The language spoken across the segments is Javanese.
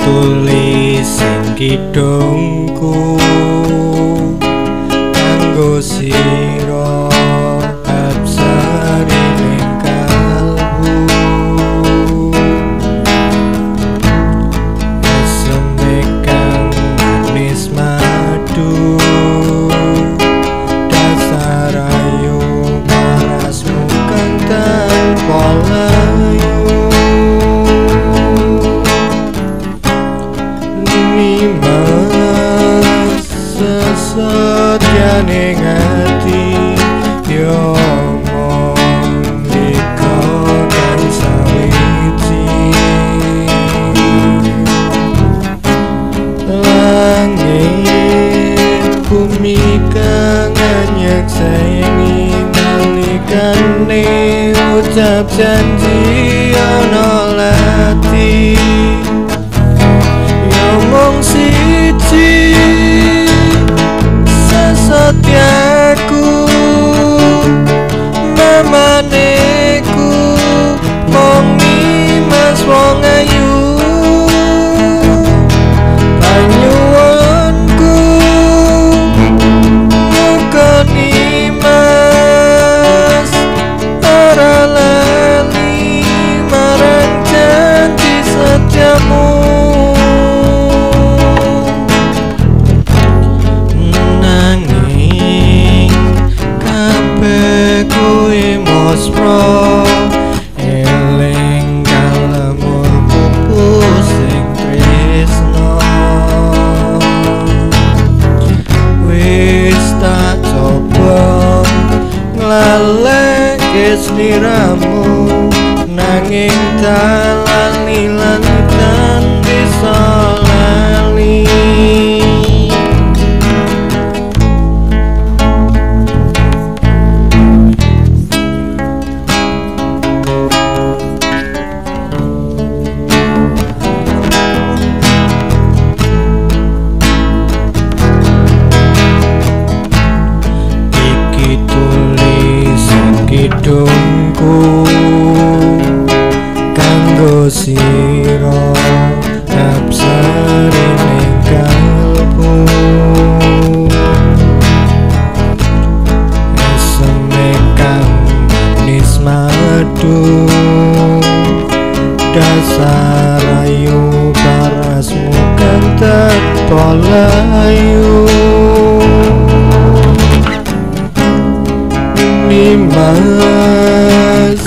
tulis sing kidungku kanggo sing mi kangen yang saya ingin menikah ucap janji yang nolak tresniramu nanging tak sira nafsane kalbu esene manis madu dasar ayu parasmu kentet polayu. Nimas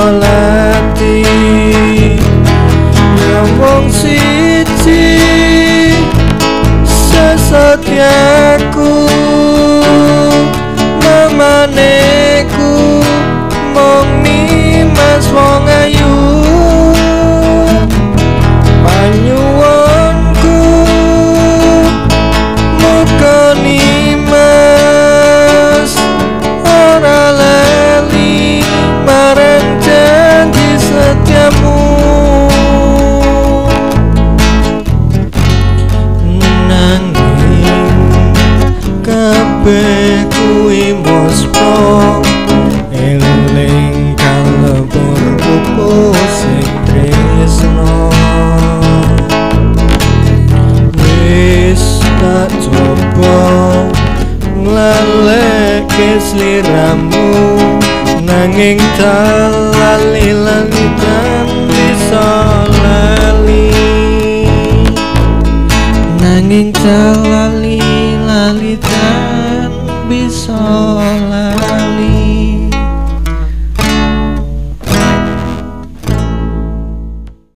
bukan ini ke sliramu nanging talali lali kan bisa lali. Nanging talali lali kan bisa lali.